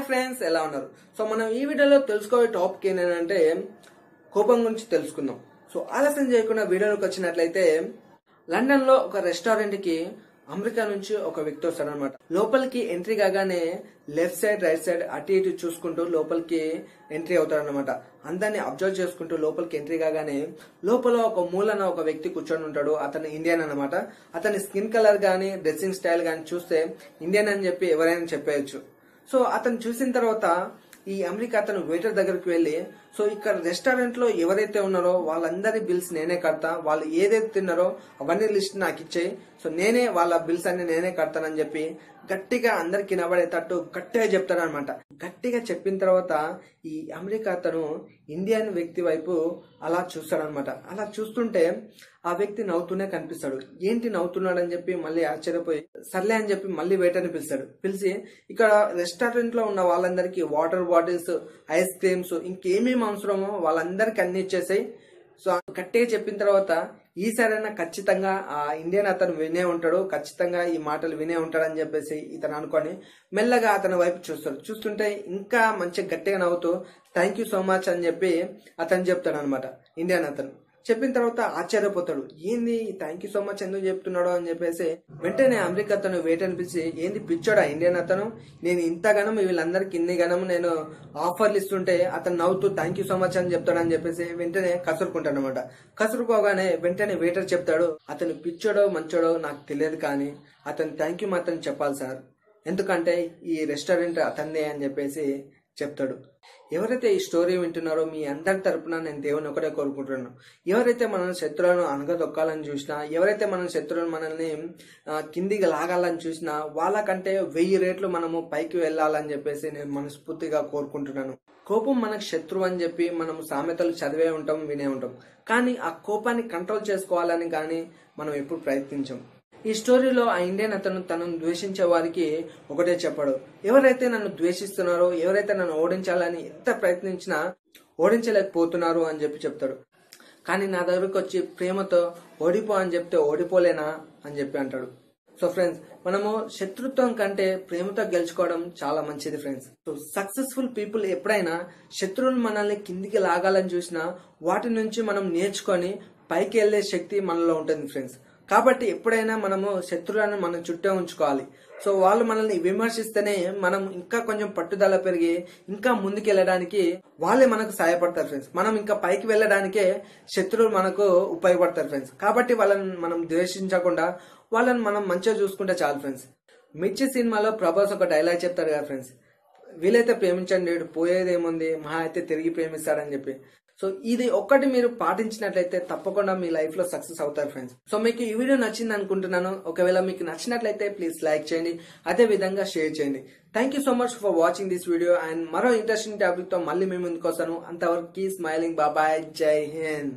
Hi friends ఎలా ఉన్నారు? So మనం ఈ వీడియోలో తెలుసుకోవే టాపిక్ ఏంటంటే కోపం గురించి తెలుసుకుందాం. సో ఆలస్యం చేయకుండా వీడియోలోకి వచ్చినట్లయితే లండన్లో ఒక రెస్టారెంట్కి అమెరికా నుంచి ఒక వ్యక్తి వస్తాడనమాట. లోపలికి ఎంట్రీ కాగానే లెఫ్ట్ సైడ్ రైట్ సైడ్ అటు ఇటు చూసుకుంటూ లోపలికి ఎంట్రీ అవుతాడనమాట. అందరిని అబ్జర్వ్ చేసుకుంటూ లోపలికి ఎంట్రీ కాగానే లోపల ఒక మూలన ఒక వ్యక్తి కూర్చొని ఉంటాడు. అతను ఇండియన్ అనమాట అతని స్కిన్ కలర్ గానీ డ్రెస్సింగ్ స్టైల్ గానీ చూస్తే ఇండియన్ అని చెప్పి ఎవరైనా చెప్పేయచ్చు. సో అతను చూసిన తర్వాత ఈ అమెరికా అతను వెయిటర్ దగ్గరికి వెళ్ళి సో ఇక్కడ రెస్టారెంట్లో ఎవరైతే ఉన్నారో వాళ్ళందరి బిల్స్ నేనే కడతా. వాళ్ళు ఏదైతే తిన్నారో అవన్నీ లిస్ట్ నాకు ఇచ్చేయి. సో నేనే వాళ్ళ బిల్స్ అన్ని నేనే కడతానని చెప్పి గట్టిగా అందరికి నబడేటట్టు గట్టిగా చెప్తాడనమాట గట్టిగా చెప్పిన తర్వాత ఈ అమెరికా అతను ఇండియన్ వ్యక్తి వైపు అలా చూస్తాడనమాట అలా చూస్తుంటే ఆ వ్యక్తి నవ్వుతూనే కనిపిస్తాడు. ఏంటి నవ్వుతున్నాడు అని చెప్పి మళ్ళీ ఆశ్చర్యపోయి సర్లే అని చెప్పి మళ్ళీ వెయిటర్ని పిలుస్తాడు. పిలిచి ఇక్కడ రెస్టారెంట్లో ఉన్న వాళ్ళందరికీ వాటర్ బాటిల్స్ ఐస్ క్రీమ్స్ ఇంకేమేమి అవసరమో వాళ్ళందరికీ అన్ని ఇచ్చేసాయి. సో గట్టిగా చెప్పిన తర్వాత ఈసారైనా ఖచ్చితంగా ఆ ఇండియన్ అతను వినే ఉంటాడు ఖచ్చితంగా ఈ మాటలు వినే ఉంటాడని చెప్పేసి ఇతను అనుకొని మెల్లగా అతని వైపు చూస్తాడు. చూస్తుంటే ఇంకా మంచిగా గట్టిగా నవ్వుతూ థ్యాంక్ యూ సో మచ్ అని చెప్పి అతను చెప్తాడు అనమాట ఇండియన్ అతను. చెప్పిన తర్వాత ఆశ్చర్యపోతాడు. ఏంది? థ్యాంక్ యూ సో మచ్ ఎందుకు చెప్తున్నాడు అని చెప్పేసి వెంటనే అమెరికా అతను వెయిట్ అనిపించి ఏంది పిచ్చోడా ఇండియన్ అతను? నేను ఇంత గణం వీళ్ళందరికి ఇన్ని గణం నేను ఆఫర్లు ఇస్తుంటే అతను నవ్వుతూ థ్యాంక్ యూ సో మచ్ అని చెప్తాడని చెప్పేసి వెంటనే కసురుకుంటాడు అనమాట కసురుకోగానే వెంటనే వెయిటర్ చెప్తాడు అతను పిచ్చోడో మంచోడో నాకు తెలియదు కానీ అతను థ్యాంక్ యూ మాత్రం చెప్పాలి సార్. ఎందుకంటే ఈ రెస్టారెంట్ అతన్నే అని చెప్పేసి చెప్తాడు. ఎవరైతే ఈ స్టోరీ వింటున్నారో మీ అందరి తరపున నేను దేవుని ఒకటే కోరుకుంటున్నాను. ఎవరైతే మనం శత్రువులను అనగదొక్కాలని చూసినా ఎవరైతే మన శత్రువులను మనల్ని కిందికి లాగాలని చూసినా వాళ్ళకంటే వెయ్యి రేట్లు మనము పైకి వెళ్ళాలని చెప్పేసి నేను మనస్ఫూర్తిగా కోరుకుంటున్నాను. కోపం మనకు శత్రువు అని చెప్పి మనం సామెతలు చదివే ఉంటాం వినే ఉంటాం. కానీ ఆ కోపాన్ని కంట్రోల్ చేసుకోవాలని కానీ మనం ఎప్పుడు ప్రయత్నించాం. ఈ స్టోరీలో ఆ ఇండియన్ అతను తనను ద్వేషించే వారికి ఒకటే చెప్పాడు. ఎవరైతే నన్ను ద్వేషిస్తున్నారో ఎవరైతే నన్ను ఓడించాలని ఎంత ప్రయత్నించినా ఓడించలేకపోతున్నారు అని చెప్పి చెప్తాడు. కానీ నా దగ్గరకు వచ్చి ప్రేమతో ఓడిపో అని చెప్తే ఓడిపోలేనా అని చెప్పి అంటాడు. సో ఫ్రెండ్స్ మనము శత్రుత్వం కంటే ప్రేమతో గెలుచుకోవడం చాలా మంచిది ఫ్రెండ్స్ సో సక్సెస్ఫుల్ పీపుల్ ఎప్పుడైనా శత్రువులు మనల్ని కిందికి లాగాలని చూసినా వాటి నుంచి మనం నేర్చుకొని పైకి వెళ్ళే శక్తి మనలో ఉంటుంది ఫ్రెండ్స్ కాబట్టి ఎప్పుడైనా మనము శత్రువులను మనం చుట్టే ఉంచుకోవాలి. సో వాళ్ళు మనల్ని విమర్శిస్తేనే మనం ఇంకా కొంచెం పట్టుదల పెరిగి ఇంకా ముందుకు వెళ్ళడానికి వాళ్ళే మనకు సహాయపడతారు ఫ్రెండ్స్ మనం ఇంకా పైకి వెళ్ళడానికే శత్రువులు మనకు ఉపయోగపడతారు ఫ్రెండ్స్ కాబట్టి వాళ్ళని మనం ద్వేషించకుండా వాళ్ళని మనం మంచిగా చూసుకుంటే చాలు ఫ్రెండ్స్ మిర్చి సినిమాలో ప్రభాస్ ఒక డైలాగ్ చెప్తారు కదా ఫ్రెండ్స్ వీలైతే ప్రేమించండి వీడు పోయేది ఏముంది మహా అయితే తిరిగి ప్రేమిస్తాడని చెప్పి. సో ఇది ఒక్కటి మీరు పాటించినట్లయితే తప్పకుండా మీ లైఫ్లో సక్సెస్ అవుతారు ఫ్రెండ్స్ సో మీకు ఈ వీడియో నచ్చింది అనుకుంటున్నాను. ఒకవేళ మీకు నచ్చినట్లయితే ప్లీజ్ లైక్ చేయండి. అదే విధంగా షేర్ చేయండి. Thank you so much for watching this video and మరో ఇంట్రెస్టింగ్ టాపిక్తో మళ్ళీ మేము ముందుకు వస్తాను. అంతవరకు స్మైలింగ్ బాబాయ్ జై హింద్